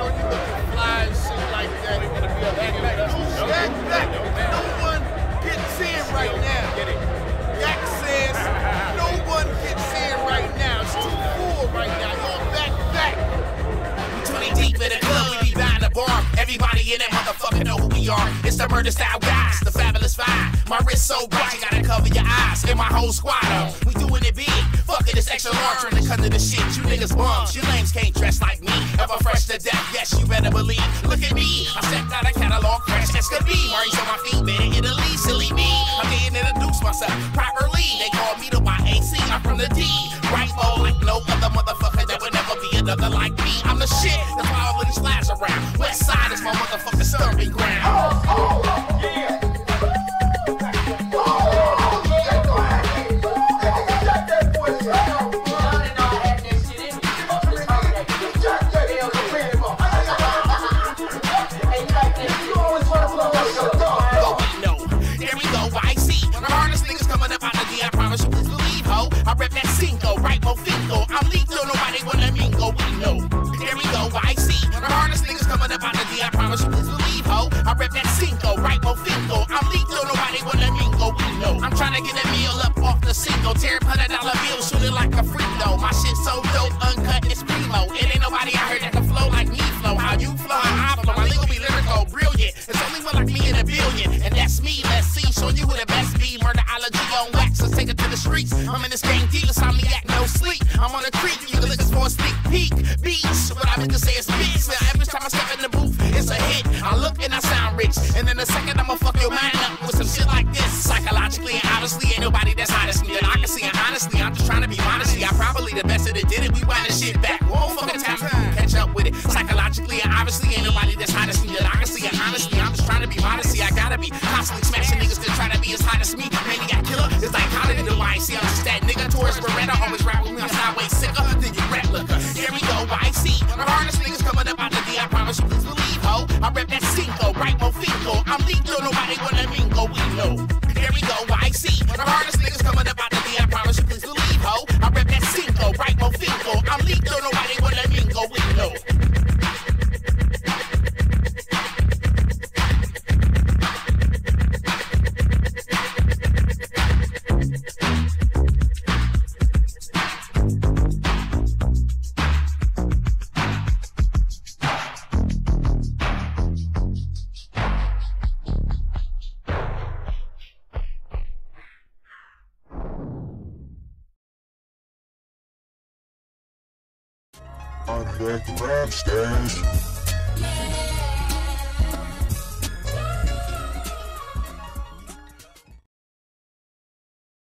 know you looking fly and shit like that. With us. No, back back. No one gets in right now. YAC says no one gets in right now. It's too full right now. Y'all back back. We 20 deep in the club, we be behind the bar. Everybody in that motherfucker know who we are. It's the Murda Style guys, the fabulous. My wrist so bright, you gotta cover your eyes. And my whole squad up. We doing it big. Fuck this extra large when it comes to the shit. You niggas bums, you lames can't dress like me. Ever fresh to death, yes, you better believe. Look at me, I stepped out of catalog fresh as could be. Maurice on my feet, man, Italy, silly me. I'm getting introduce myself properly. They call me the YAC, I'm from the D. Right mode like no other motherfucker, there would never be another like me. I'm the shit, that's why all of these lies around. West side is my motherfucking stomping ground. Single. Tear hundred dollar bill, shoot it like a freak though. My shit so dope, uncut, it's primo. It ain't nobody out here that can flow like me flow. How you flow, how I flow. My legal be lyrical, brilliant. There's only one like me in a billion, and that's me. Let's see, showing you who the best be. Murderology on wax, let's take it to the streets. I'm in this game deal, insomniac, no sleep. I'm on a creek, you listen for a sneak peek. Beats, what I mean to say is beats. Now every time I step in the booth, it's a hit. I look and I sound rich, and then the second I'ma fuck your mind up with some shit like this. Psychologically and honestly, ain't nobody that's be as hot as me. Maineyac Killah is like how did the YC? I'm just that nigga. Taurus Beretta always rap with me. I'm sideways sicker than you rap looker. Here we go, YAC. The hardest niggas coming up out the D. I promise you, please believe, ho. I rep that Cinco, right, Mofingo. I'm lethal, nobody wanna mingle, we know. Here we go, YAC. The hardest niggas coming up out the D. I promise you, please believe, ho. I rep that Cinco, right, Mofingo. Back to rap stash.